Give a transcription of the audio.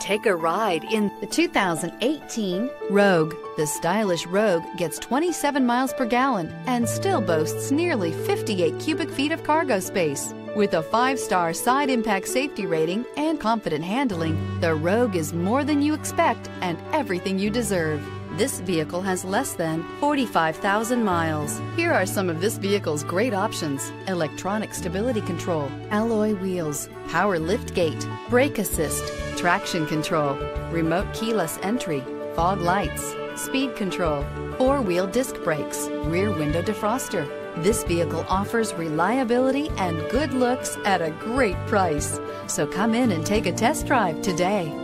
Take a ride in the 2018 Rogue. The stylish Rogue gets 27 miles per gallon and still boasts nearly 58 cubic feet of cargo space. With a five star side impact safety rating and confident handling, the Rogue is more than you expect and everything you deserve. This vehicle has less than 45,000 miles. Here are some of this vehicle's great options electronic stability control, alloy wheels, power lift gate, brake assist, traction control, remote keyless entry, fog lights, speed control, four wheel disc brakes, rear window defroster. This vehicle offers reliability and good looks at a great price. So come in and take a test drive today.